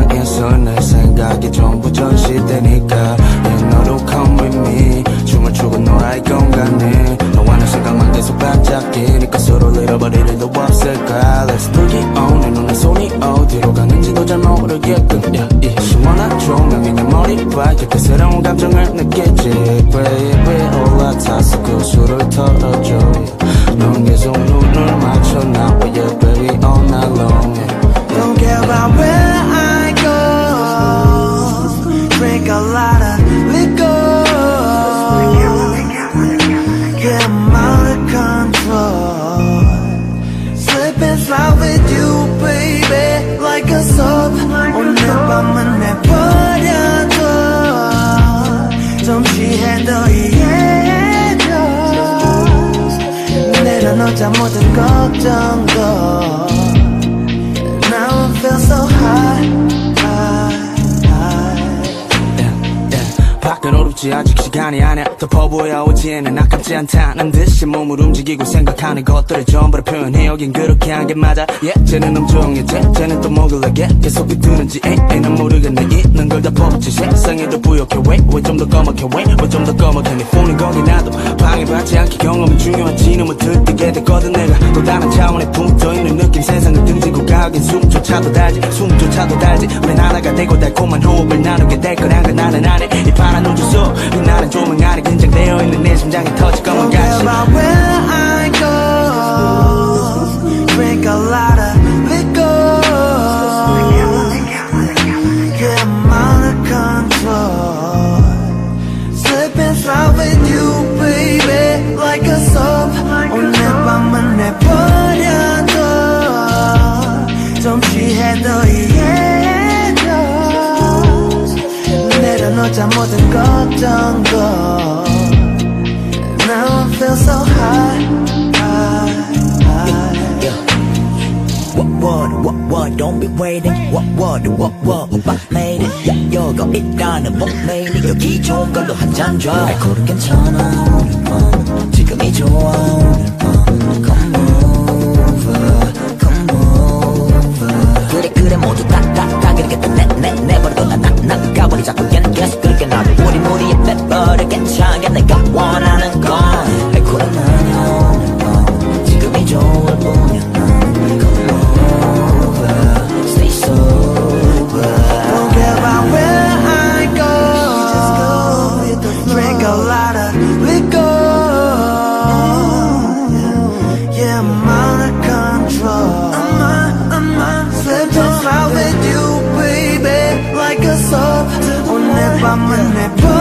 좋아 이 파란 방에서 내 생각이 전부 전시되니까 yeah, 너도 come with me 춤을 추고 놀아 이 공간에 너와 내 생각만 계속 반짝이니까 서로를 잃어버릴 일도 없을까 Let's bring it on 내 눈에 손이 어디로 가는지도 잘 모르겠군 yeah, 이 시원한 조명이 내 머리 밝게 새로운 감정을 느끼지 Baby 올라타서 그 술을 털어줘 넌 계속 눈을 맞춰 나와 yeah lot of liquor. Get I'm out of control. Slip and slide with you, baby, like a soap. 오늘 밤은 내버려둬. 좀 취해 더 이해해줘. 내려놓자 모든 걱정도. Now I feel so high, high, 어렵지. 아직 시간이 아니야. 덮어 보여 오지에는 아깝지 않다는 듯이 몸을 움직이고 생각하는 것들을 전부를 표현해. 여긴 그렇게 한 게 맞아. 예제는 엄정해제. 쟤는 또 먹을래 게. 계속 비트는지. 에이 난 모르겠네. 있는 걸다 퍼붓지. 세상에도 부욕해. 왜왜 좀더 검게? 왜왜 좀더 검게? 내 폰은 거기 놔둬 방해받지 않게 경험은 중요하지 너무 들뜨게 됐거든. 내가 또 다른 차원에 붙어있는 느낌. 세상을 등지고 가긴 숨조차도 달지. 숨조차도 달지. 우린 하나가 되고 달콤한 호흡을 나누게 될 거란 걸 나는 아네. 이 파란 우주 속이 날은 조만간에 자 모든 걱정 걸 Now I feel so high, high, high. Yeah. What what what what don't be waiting What what what what 오빠 made it yeah, 여거 있다는 목매일 여기 좋은 걸로 한잔 줘 알코올은 괜찮아 오늘 밤 지금이 좋아 오늘 밤 Come on 그래서 그렇게 나도 우리 무리에 빼버려 괜찮아. 내가 원하는 I'm yeah. an